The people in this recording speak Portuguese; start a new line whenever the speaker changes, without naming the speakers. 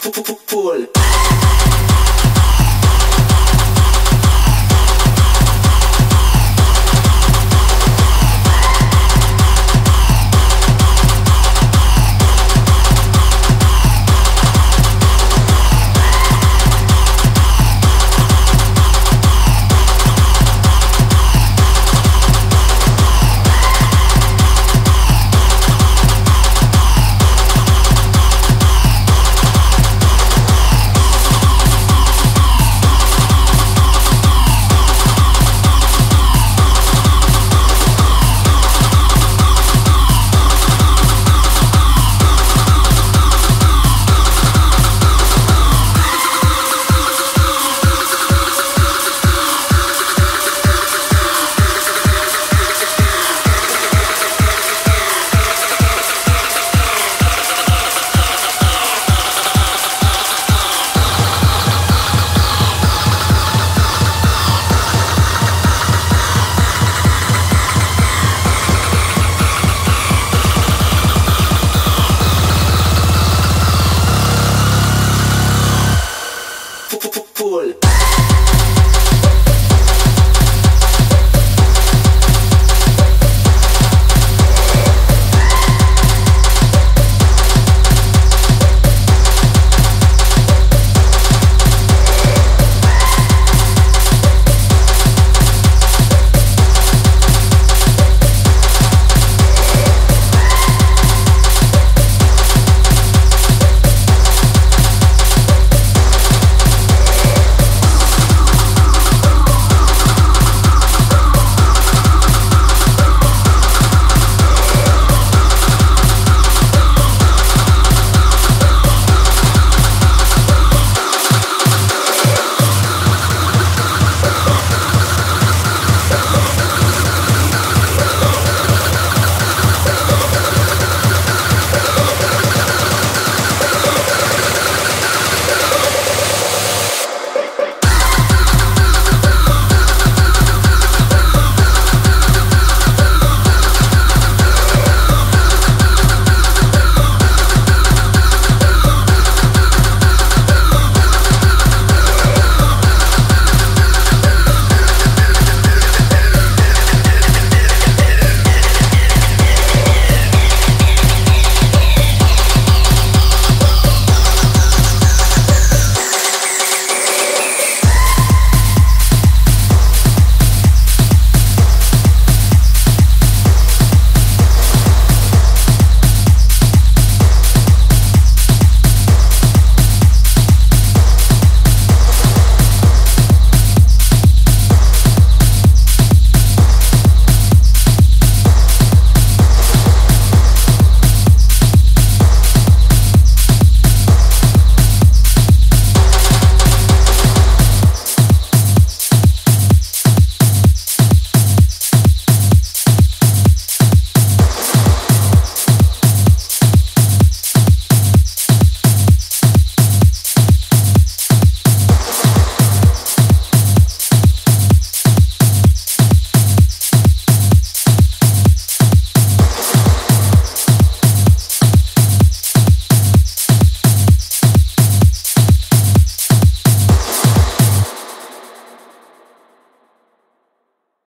full.